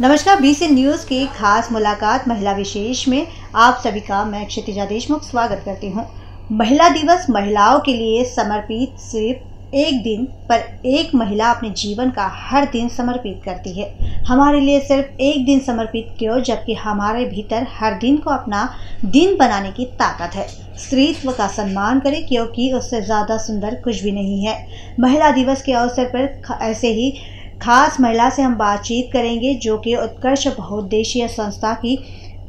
नमस्कार BC news की खास मुलाकात महिला विशेष में आप सभी का। मैं क्षितिजा देशमुख, स्वागत करती हूँ। महिला दिवस महिलाओं के लिए समर्पित सिर्फ़ एक दिन, पर एक महिला अपने जीवन का हर दिन समर्पित करती है। हमारे लिए सिर्फ़ एक दिन समर्पित क्यों? जबकि हमारे भीतर हर दिन को अपना दिन बनाने की ताकत है। स्त्रीत्व का सम्मान करें, क्योंकि उससे ज़्यादा सुंदर कुछ भी नहीं है। महिला दिवस के अवसर पर ऐसे ही खास महिला से हम बातचीत करेंगे जो कि उत्कर्ष बहुद्देशीय संस्था की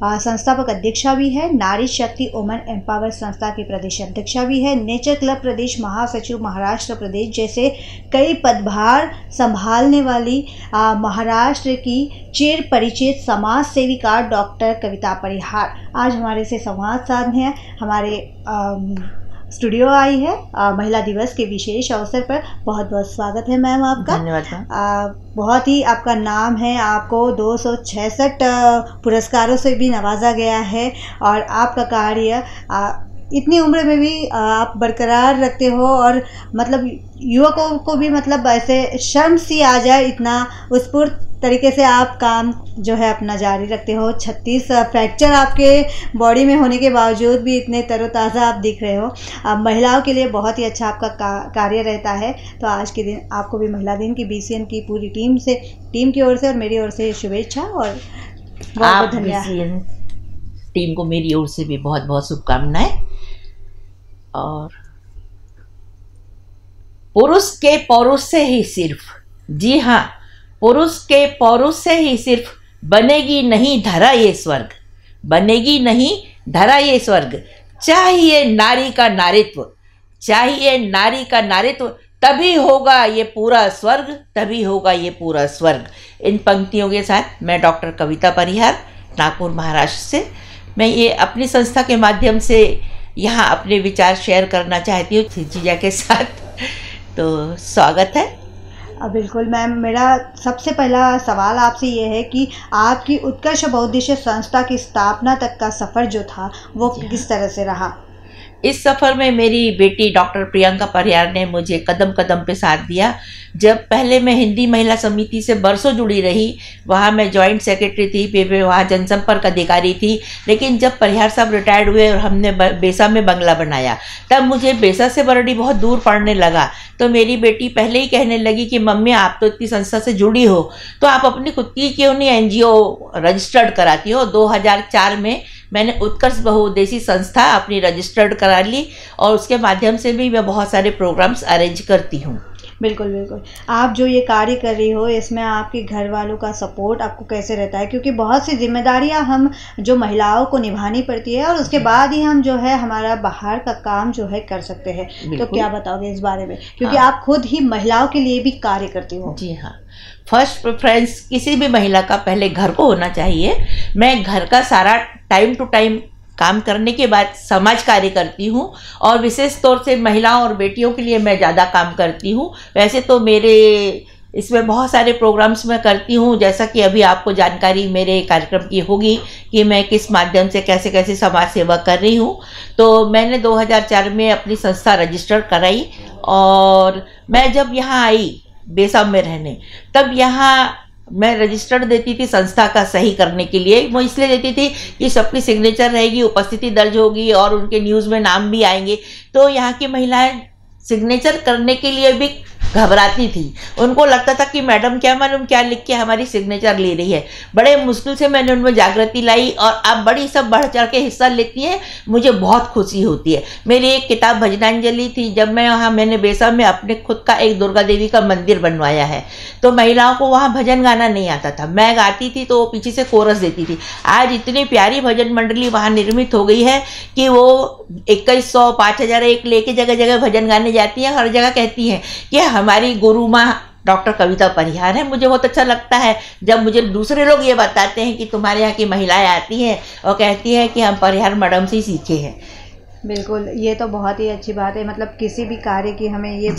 संस्थापक अध्यक्षा भी है। नारी शक्ति वुमन एम्पावर संस्था की प्रदेश अध्यक्षा भी है। नेचर क्लब प्रदेश महासचिव महाराष्ट्र प्रदेश जैसे कई पदभार संभालने वाली महाराष्ट्र की चिर परिचित समाज सेविका डॉक्टर कविता परिहार। आज हमारे से संवाद साधने हैं। हमारे आ, स्टूडियो आई है आ, महिला दिवस के विशेष अवसर पर बहुत बहुत स्वागत है मैम आपका। धन्यवाद बहुत ही आपका नाम है आपको दो पुरस्कारों से भी नवाजा गया है और आपका कार्य इतनी उम्र में भी आप बरकरार रखते हो और मतलब युवकों को भी मतलब ऐसे शर्म सी आ जाए इतना उत्स्फूर्त तरीके से आप काम जो है अपना जारी रखते हो। छत्तीस फ्रैक्चर आपके बॉडी में होने के बावजूद भी इतने तरोताज़ा आप दिख रहे हो। अब महिलाओं के लिए बहुत ही अच्छा आपका का, कार्य रहता है। तो आज के दिन आपको भी महिला दिन की बी की पूरी टीम से टीम की ओर से और मेरी ओर से शुभेच्छा और बहुत बहुत धन्यवाद। टीम को मेरी ओर से भी बहुत बहुत शुभकामनाएँ। और पुरुष के पौरुष से ही सिर्फ़। जी हाँ पुरुष के पौरुष से ही सिर्फ़ बनेगी नहीं धरा ये स्वर्ग। बनेगी नहीं धरा ये स्वर्ग। चाहिए नारी का नारित्व, चाहिए नारी का नारित्व, तभी होगा ये पूरा स्वर्ग, तभी होगा ये पूरा स्वर्ग। इन पंक्तियों के साथ मैं डॉक्टर कविता परिहार, नागपुर महाराष्ट्र से, मैं ये अपनी संस्था के माध्यम से यहाँ अपने विचार शेयर करना चाहती हूँ जीजा के साथ। तो स्वागत है। बिल्कुल मैम मेरा सबसे पहला सवाल आपसे ये है कि आपकी उत्कर्ष बहुद्देश्य संस्था की स्थापना तक का सफ़र जो था वो किस तरह से रहा? इस सफ़र में मेरी बेटी डॉक्टर प्रियंका परियार ने मुझे कदम कदम पे साथ दिया। जब पहले मैं हिंदी महिला समिति से बरसों जुड़ी रही, वहाँ मैं जॉइंट सेक्रेटरी थी, फिर वहाँ जनसंपर्क अधिकारी थी। लेकिन जब परिहार साहब रिटायर्ड हुए और हमने बेसा में बंगला बनाया, तब मुझे बेसा से बरडी बहुत दूर पड़ने लगा। तो मेरी बेटी पहले ही कहने लगी कि, मम्मी, आप तो इतनी संस्था से जुड़ी हो तो आप अपनी खुद की क्यों नहीं एनजीओ रजिस्टर्ड कराती हो? दो हज़ार चार में मैंने उत्कर्ष बहुउद्देशी संस्था अपनी रजिस्टर्ड करा ली और उसके माध्यम से भी मैं बहुत सारे प्रोग्राम्स अरेंज करती हूँ। बिल्कुल बिल्कुल। आप जो ये कार्य कर रही हो इसमें आपके घर वालों का सपोर्ट आपको कैसे रहता है? क्योंकि बहुत सी जिम्मेदारियाँ हम जो महिलाओं को निभानी पड़ती है और उसके बाद ही हम जो है हमारा बाहर का काम जो है कर सकते हैं। तो क्या बताओगे इस बारे में? क्योंकि हाँ। आप खुद ही महिलाओं के लिए भी कार्य करती हो। जी हाँ। फ़र्स्ट प्रेफरेंस किसी भी महिला का पहले घर को होना चाहिए। मैं घर का सारा टाइम टू टाइम काम करने के बाद समाज कार्य करती हूँ और विशेष तौर से महिलाओं और बेटियों के लिए मैं ज़्यादा काम करती हूँ। वैसे तो मेरे इसमें बहुत सारे प्रोग्राम्स मैं करती हूँ, जैसा कि अभी आपको जानकारी मेरे कार्यक्रम की होगी कि मैं किस माध्यम से कैसे कैसे समाज सेवा कर रही हूँ। तो मैंने 2004 में अपनी संस्था रजिस्टर कराई और मैं जब यहाँ आई, बेसम में रहने, तब यहाँ मैं रजिस्टर्ड देती थी संस्था का सही करने के लिए। वो इसलिए देती थी कि सबकी सिग्नेचर रहेगी, उपस्थिति दर्ज होगी और उनके न्यूज़ में नाम भी आएँगे। तो यहाँ की महिलाएँ सिग्नेचर करने के लिए भी घबराती थी। उनको लगता था कि मैडम क्या मालूम क्या लिख के हमारी सिग्नेचर ले रही है। बड़े मुश्किल से मैंने उनमें जागृति लाई और अब बड़ी सब बढ़ चढ़ के हिस्सा लेती हैं, मुझे बहुत खुशी होती है। मेरी एक किताब भजनांजलि थी, जब मैं वहाँ, मैंने बेसा में अपने खुद का एक दुर्गा देवी का मंदिर बनवाया है। तो महिलाओं को वहाँ भजन गाना नहीं आता था। मैं गाती थी तो वो पीछे से कोरस देती थी। आज इतनी प्यारी भजन मंडली वहाँ निर्मित हो गई है कि वो इक्कीस सौ, पाँच हज़ार एक लेके जगह जगह भजन गाने जाती हैं हर जगह कहती हैं कि हमारी गुरु माँ डॉक्टर कविता परिहार है। मुझे बहुत अच्छा लगता है जब मुझे दूसरे लोग ये बताते हैं कि तुम्हारे यहाँ की महिलाएँ आती हैं और कहती हैं कि हम परिहार मैडम से ही सीखे हैं। बिल्कुल ये तो बहुत ही अच्छी बात है। मतलब किसी भी कार्य की हमें ये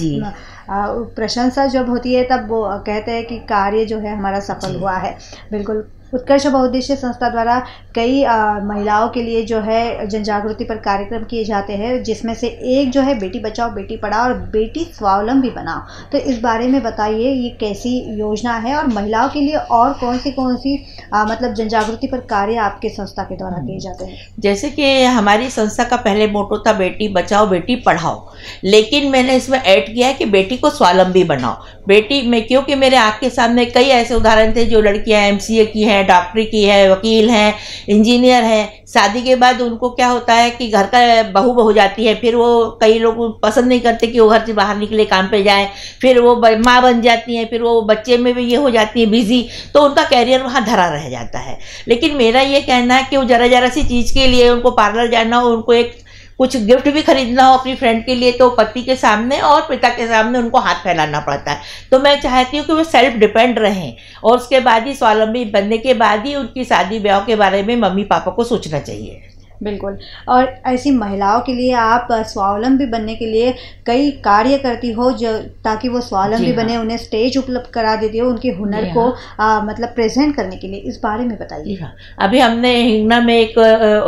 प्रशंसा जब होती है तब वो कहते हैं कि कार्य जो है हमारा सफल हुआ है। बिल्कुल उत्कर्ष बहुद्देशीय संस्था द्वारा कई महिलाओं के लिए जो है जन जागृति पर कार्यक्रम किए जाते हैं जिसमें से एक जो है बेटी बचाओ बेटी पढ़ाओ और बेटी स्वावलंबी बनाओ। तो इस बारे में बताइए ये कैसी योजना है और महिलाओं के लिए और कौन सी कौन सी आ, मतलब जन जागृति पर कार्य आपके संस्था के द्वारा किए जाते हैं? जैसे कि हमारी संस्था का पहले मोटो था बेटी बचाओ बेटी पढ़ाओ। लेकिन मैंने इसमें ऐड किया है कि बेटी को स्वावलंबी बनाओ। बेटी में क्योंकि मेरे आँख के सामने कई ऐसे उदाहरण थे जो लड़कियाँ एम की हैं डॉक्टरी की है, वकील हैं, इंजीनियर हैं। शादी के बाद उनको क्या होता है कि घर का बहू हो जाती है, फिर वो कई लोग पसंद नहीं करते कि वो घर से बाहर निकले, काम पे जाए। फिर वो माँ बन जाती हैं, फिर वो बच्चे में भी ये हो जाती है बिज़ी तो उनका कैरियर वहाँ धरा रह जाता है। लेकिन मेरा ये कहना है कि वो ज़रा ज़रा सी चीज़ के लिए उनको पार्लर जाना हो उनको एक कुछ गिफ्ट भी खरीदना हो अपनी फ्रेंड के लिए तो पति के सामने और पिता के सामने उनको हाथ फैलाना पड़ता है। तो मैं चाहती हूँ कि वो सेल्फ डिपेंड रहें और उसके बाद ही स्वावलंबी बनने के बाद ही उनकी शादी ब्याह के बारे में मम्मी पापा को सोचना चाहिए। बिल्कुल। और ऐसी महिलाओं के लिए आप स्वावलंबी बनने के लिए कई कार्य करती हो जो ताकि वो स्वावलंबी हाँ। बने उन्हें स्टेज उपलब्ध करा देती हो उनके हुनर हाँ। को आ, मतलब प्रेजेंट करने के लिए। इस बारे में बताइए। हाँ। अभी हमने हिंगना में एक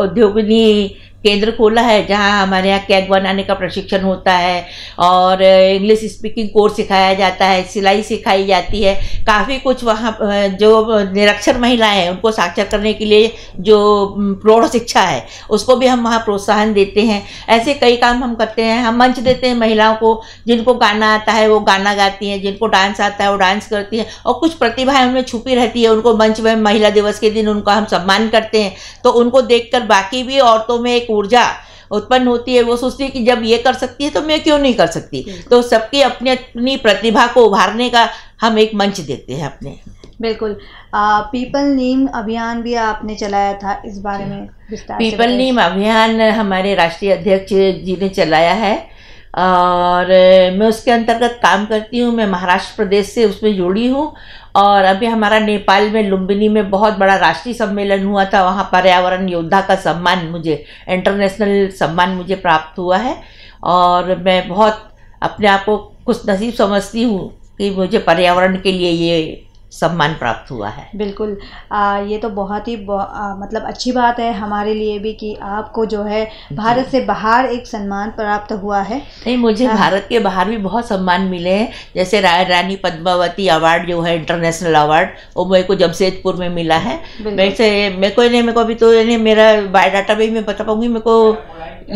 उद्योगिनी केंद्र खोला है जहाँ हमारे यहाँ कैग बनाने का प्रशिक्षण होता है और इंग्लिश स्पीकिंग कोर्स सिखाया जाता है, सिलाई सिखाई जाती है। काफ़ी कुछ वहाँ, जो निरक्षर महिलाएँ हैं, उनको साक्षर करने के लिए जो प्रौढ़ शिक्षा है, उसको भी हम वहाँ प्रोत्साहन देते हैं। ऐसे कई काम हम करते हैं। हम मंच देते हैं महिलाओं को, जिनको गाना आता है वो गाना गाती हैं, जिनको डांस आता है वो डांस करती हैं, और कुछ प्रतिभाएँ उनमें छुपी रहती है, उनको मंच में महिला दिवस के दिन उनका हम सम्मान करते हैं। तो उनको देख बाकी भी औरतों में एक ऊर्जा उत्पन्न होती है वो सोचती है कि जब ये कर सकती है तो मैं क्यों नहीं कर सकती? तो सबकी अपनी अपनी प्रतिभा को उभारने का हम एक मंच देते हैं अपने। बिल्कुल। पीपल नीम अभियान भी आपने चलाया था इस बारे में पीपल नीम अभियान हमारे राष्ट्रीय अध्यक्ष जी ने चलाया है। और मैं उसके अंतर्गत काम करती हूँ, मैं महाराष्ट्र प्रदेश से उसमें जुड़ी हूँ और अभी हमारा नेपाल में लुम्बिनी में बहुत बड़ा राष्ट्रीय सम्मेलन हुआ था, वहाँ पर्यावरण योद्धा का सम्मान मुझे इंटरनेशनल सम्मान मुझे प्राप्त हुआ है और मैं बहुत अपने आप को खुश नसीब समझती हूँ कि मुझे पर्यावरण के लिए ये सम्मान प्राप्त हुआ है। बिल्कुल। आ, ये तो बहुत ही आ, मतलब अच्छी बात है हमारे लिए भी कि आपको जो है भारत से बाहर एक सम्मान प्राप्त हुआ है। नहीं मुझे आ, भारत के बाहर भी बहुत सम्मान मिले हैं। जैसे रा, रानी पद्मावती अवार्ड जो है इंटरनेशनल अवार्ड वो मेरे को जमशेदपुर में मिला है। वैसे मेरे को नहीं मेरे को अभी तो मेरा बायोडाटा भी मैं बता पाऊँगी मेरे को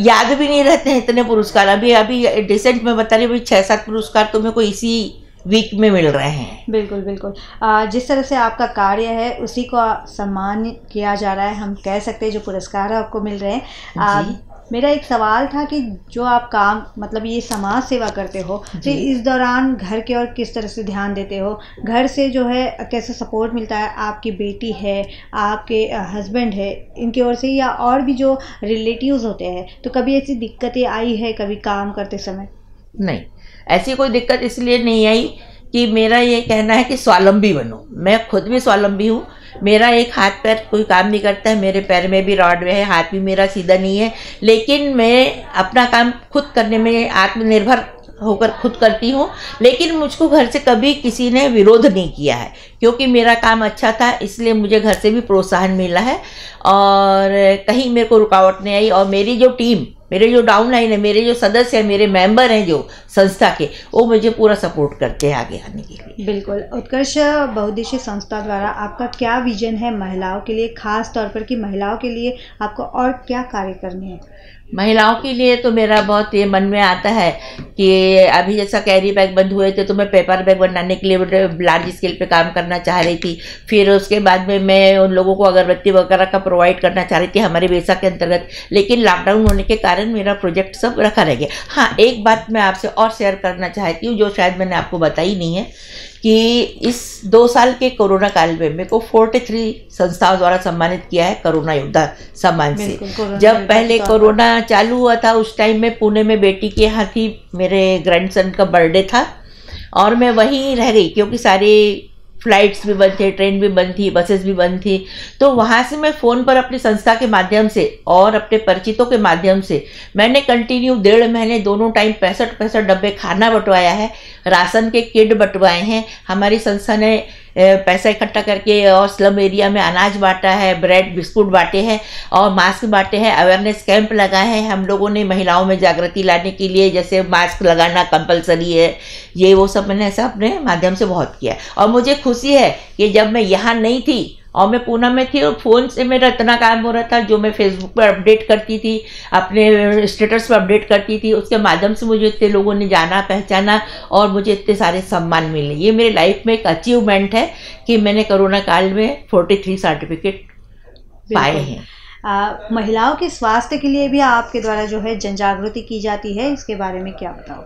याद भी नहीं रहते हैं इतने पुरस्कार। अभी अभी डिसेंट में बता रही हूँ छः सात पुरस्कार तो मेरे को इसी वीक में मिल रहे हैं। बिल्कुल बिल्कुल। आ, जिस तरह से आपका कार्य है उसी को सम्मान किया जा रहा है हम कह सकते हैं जो पुरस्कार आपको मिल रहे हैं। आ, मेरा एक सवाल था कि जो आप काम मतलब ये समाज सेवा करते हो तो इस दौरान घर के और किस तरह से ध्यान देते हो? घर से जो है कैसे सपोर्ट मिलता है? आपकी बेटी है आपके हस्बैंड है इनकी ओर से या और भी जो रिलेटिव्स होते हैं तो कभी ऐसी दिक्कतें आई है कभी काम करते समय? नहीं। ऐसी कोई दिक्कत इसलिए नहीं आई कि मेरा ये कहना है कि स्वावलंबी बनो। मैं खुद भी स्वावलंबी हूँ। मेरा एक हाथ पैर कोई काम नहीं करता है, मेरे पैर में भी रॉड है, हाथ भी मेरा सीधा नहीं है। लेकिन मैं अपना काम खुद करने में आत्मनिर्भर होकर खुद करती हूँ। लेकिन मुझको घर से कभी किसी ने विरोध नहीं किया है, क्योंकि मेरा काम अच्छा था, इसलिए मुझे घर से भी प्रोत्साहन मिला है। और कहीं मेरे को रुकावट नहीं आई और मेरी जो टीम, मेरे जो डाउन लाइन है, मेरे जो सदस्य हैं, मेरे मेंबर हैं जो संस्था के वो मुझे पूरा सपोर्ट करते हैं आगे आने के लिए। बिल्कुल। उत्कर्ष बहुद्देशीय संस्था द्वारा आपका क्या विजन है महिलाओं के लिए खास तौर पर कि महिलाओं के लिए आपको और क्या कार्य करने हैं? महिलाओं के लिए तो मेरा बहुत ये मन में आता है कि अभी जैसा कैरी बैग बंद हुए थे तो मैं पेपर बैग बनाने के लिए लार्ज स्केल पे काम करना चाह रही थी। फिर उसके बाद में मैं उन लोगों को अगरबत्ती वगैरह का प्रोवाइड करना चाह रही थी हमारे बेसा के अंतर्गत। लेकिन लॉकडाउन होने के कारण मेरा प्रोजेक्ट सब रखा रह गया। हाँ एक बात मैं आपसे और शेयर करना चाहती हूँ जो शायद मैंने आपको बताई नहीं है कि इस दो साल के कोरोना काल में मेरे को फोर्टी थ्री संस्थाओं द्वारा सम्मानित किया है कोरोना योद्धा सम्मान से। जब पहले कोरोना चालू हुआ था उस टाइम में पुणे में बेटी के हाथी मेरे ग्रैंडसन का बर्थडे था और मैं वहीं रह गई क्योंकि सारे फ्लाइट्स भी बंद थे, ट्रेन भी बंद थी, बसेस भी बंद थी। तो वहाँ से मैं फ़ोन पर अपनी संस्था के माध्यम से और अपने परिचितों के माध्यम से मैंने कंटिन्यू डेढ़ महीने दोनों टाइम पैंसठ पैंसठ डब्बे खाना बंटवाया है। राशन के किट बंटवाए हैं। हमारी संस्था ने पैसा इकट्ठा करके और स्लम एरिया में अनाज बांटा है, ब्रेड, बिस्कुट बांटे हैं और मास्क बांटे हैं अवेयरनेस कैंप लगाए हैं। हम लोगों ने महिलाओं में जागृति लाने के लिए जैसे मास्क लगाना कंपलसरी है, ये वो सब मैंने ऐसा अपने माध्यम से बहुत किया। और मुझे खुशी है कि जब मैं यहाँ नहीं थी और मैं पूना में थी और फ़ोन से मेरा इतना काम हो रहा था जो मैं फेसबुक पर अपडेट करती थी अपने स्टेटस पर अपडेट करती थी उसके माध्यम से मुझे इतने लोगों ने जाना पहचाना और मुझे इतने सारे सम्मान मिले। ये मेरे लाइफ में एक अचीवमेंट है कि मैंने कोरोना काल में फोर्टी थ्री सर्टिफिकेट पाए हैं। आ, महिलाओं के स्वास्थ्य के लिए भी आपके द्वारा जो है जन जागृति की जाती है इसके बारे में क्या बताओ?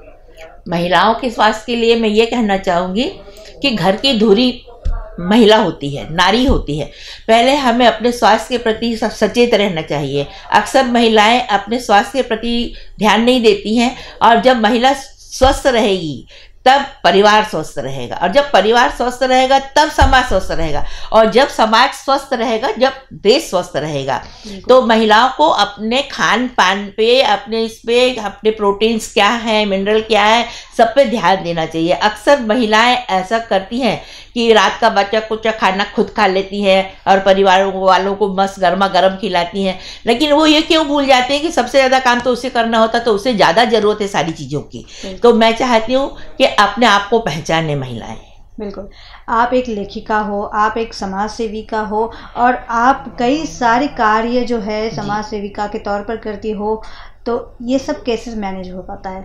महिलाओं के स्वास्थ्य के लिए मैं ये कहना चाहूँगी कि घर की धुरी महिला होती है नारी होती है। पहले हमें अपने स्वास्थ्य के प्रति सचेत रहना चाहिए। अक्सर महिलाएँ अपने स्वास्थ्य के प्रति ध्यान नहीं देती हैं और जब महिला स्वस्थ रहेगी तब परिवार स्वस्थ रहेगा और जब परिवार स्वस्थ रहेगा तब समाज स्वस्थ रहेगा और जब समाज स्वस्थ रहेगा जब देश स्वस्थ रहेगा। तो महिलाओं को अपने खान पान पे अपने इस पे अपने प्रोटीन्स क्या है मिनरल क्या है सब पे ध्यान देना चाहिए। अक्सर महिलाएँ ऐसा करती हैं कि रात का बच्चा कुचा खाना खुद खा लेती है और परिवार वालों को मस्त गर्मा गर्म खिलाती हैं। लेकिन वो ये क्यों भूल जाते हैं कि सबसे ज़्यादा काम तो उसे करना होता तो उसे ज़्यादा ज़रूरत है सारी चीज़ों की। तो मैं चाहती हूँ कि अपने आप को पहचाने महिलाएँ। बिल्कुल। आप एक लेखिका हो आप एक समाज सेविका हो और आप कई सारे कार्य जो है समाज सेविका के तौर पर करती हो तो ये सब कैसे मैनेज हो पाता है।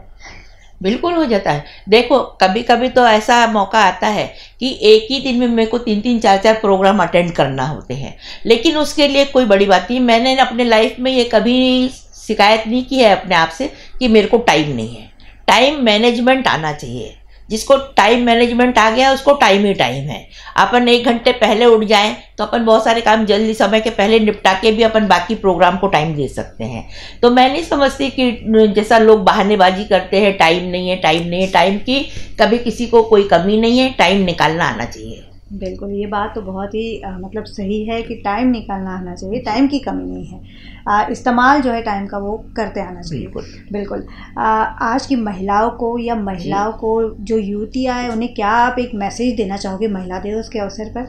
बिल्कुल हो जाता है। देखो कभी कभी तो ऐसा मौका आता है कि एक ही दिन में मेरे को तीन तीन चार चार प्रोग्राम अटेंड करना होते हैं। लेकिन उसके लिए कोई बड़ी बात नहीं। मैंने अपने लाइफ में ये कभी शिकायत नहीं की है अपने आप से कि मेरे को टाइम नहीं है। टाइम मैनेजमेंट आना चाहिए। जिसको टाइम मैनेजमेंट आ गया, उसको टाइम ही टाइम है। अपन एक घंटे पहले उठ जाएँ तो अपन बहुत सारे काम जल्दी समय के पहले निपटा के भी अपन बाकी प्रोग्राम को टाइम दे सकते हैं। तो मैं नहीं समझती कि जैसा लोग बहानेबाजी करते हैं टाइम नहीं है टाइम नहीं है टाइम की कभी किसी को कोई कमी नहीं है टाइम निकालना आना चाहिए। बिल्कुल ये बात तो बहुत ही आ, मतलब सही है कि टाइम निकालना आना चाहिए टाइम की कमी नहीं है। इस्तेमाल जो है टाइम का वो करते आना चाहिए। बिल्कुल। बिल्कुल। आ, आज की महिलाओं को या महिलाओं को जो युवतियाँ हैं उन्हें क्या आप एक मैसेज देना चाहोगे महिला दिवस के अवसर पर?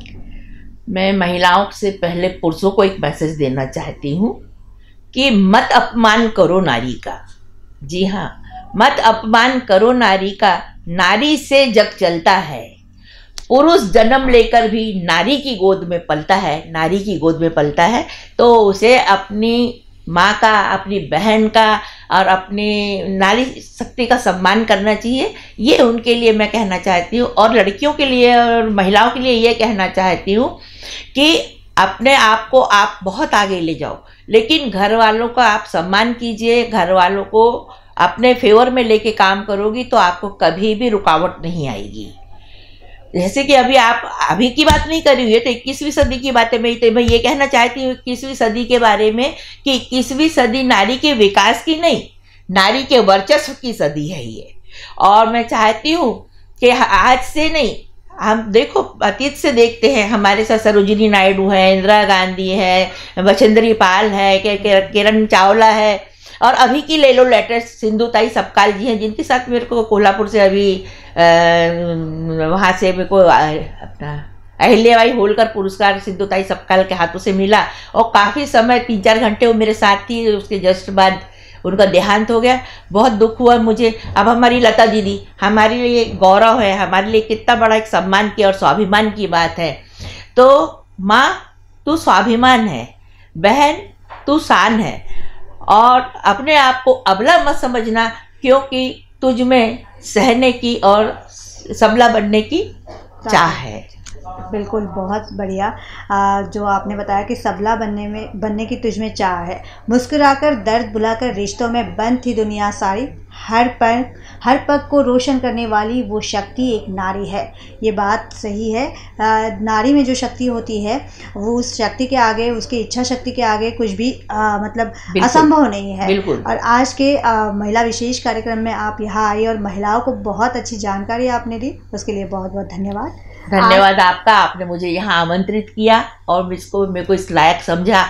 मैं महिलाओं से पहले पुरुषों को एक मैसेज देना चाहती हूँ कि मत अपमान करो नारी का। जी हाँ मत अपमान करो नारी का। नारी से जग चलता है। पुरुष जन्म लेकर भी नारी की गोद में पलता है, नारी की गोद में पलता है तो उसे अपनी माँ का, अपनी बहन का और अपनी नारी शक्ति का सम्मान करना चाहिए। ये उनके लिए मैं कहना चाहती हूँ और लड़कियों के लिए और महिलाओं के लिए ये कहना चाहती हूँ कि अपने आप को आप बहुत आगे ले जाओ, लेकिन घर वालों का आप सम्मान कीजिए, घर वालों को अपने फेवर में लेके काम करोगी तो आपको कभी भी रुकावट नहीं आएगी। जैसे कि अभी आप, अभी की बात नहीं करी हुई है तो इक्कीसवीं सदी की बात है मैं तो मैं ये कहना चाहती हूँ इक्कीसवीं सदी के बारे में कि इक्कीसवीं सदी नारी के विकास की नहीं, नारी के वर्चस्व की सदी है ये। और मैं चाहती हूँ कि आज से नहीं, हम देखो, अतीत से देखते हैं, हमारे साथ सरोजिनी नायडू है, इंदिरा गांधी है बचेंद्री पाल है किरण चावला है, और अभी की ले लो लेटेस्ट सिंधुताई सपकाल जी हैं, जिनके साथ मेरे को कोल्हापुर से अभी वहाँ से मेरे को अपना अहिल्याबाई होलकर पुरस्कार सिद्धोताई सबकाल के हाथों से मिला और काफ़ी समय तीन चार घंटे वो मेरे साथ थी, उसके जस्ट बाद उनका देहांत हो गया। बहुत दुख हुआ मुझे। अब हमारी लता दीदी, हमारे लिए गौरव है, हमारे लिए कितना बड़ा एक सम्मान की और स्वाभिमान की बात है। तो माँ, तू स्वाभिमान है, बहन, तू शान है और अपने आप को अबला मत समझना, क्योंकि तुझ में सहने की और सबला बनने की चाह है। बिल्कुल बहुत बढ़िया। जो आपने बताया कि सबला बनने में बनने की तुझमें चाह है। मुस्कुराकर दर्द बुलाकर रिश्तों में बंद थी दुनिया सारी। हर पल हर पग को रोशन करने वाली वो शक्ति एक नारी है। ये बात सही है। आ, नारी में जो शक्ति होती है वो उस शक्ति के आगे उसकी इच्छा शक्ति के आगे कुछ भी आ, मतलब असंभव नहीं है। और आज के आ, महिला विशेष कार्यक्रम में आप यहाँ आई और महिलाओं को बहुत अच्छी जानकारी आपने दी। उसके लिए बहुत बहुत धन्यवाद। धन्यवाद आपका आपने मुझे यहाँ आमंत्रित किया और इसको मेरे को इस लायक समझा।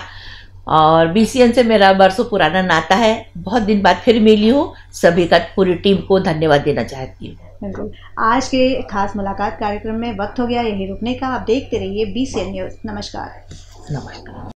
और बीसीएन से मेरा बरसों पुराना नाता है। बहुत दिन बाद फिर मिली हूँ। सभी का पूरी टीम को धन्यवाद देना चाहती हूँ। बिल्कुल। आज के खास मुलाकात कार्यक्रम में वक्त हो गया यही रुकने का। आप देखते रहिए बी न्यूज़ नमस्कार। नमस्कार।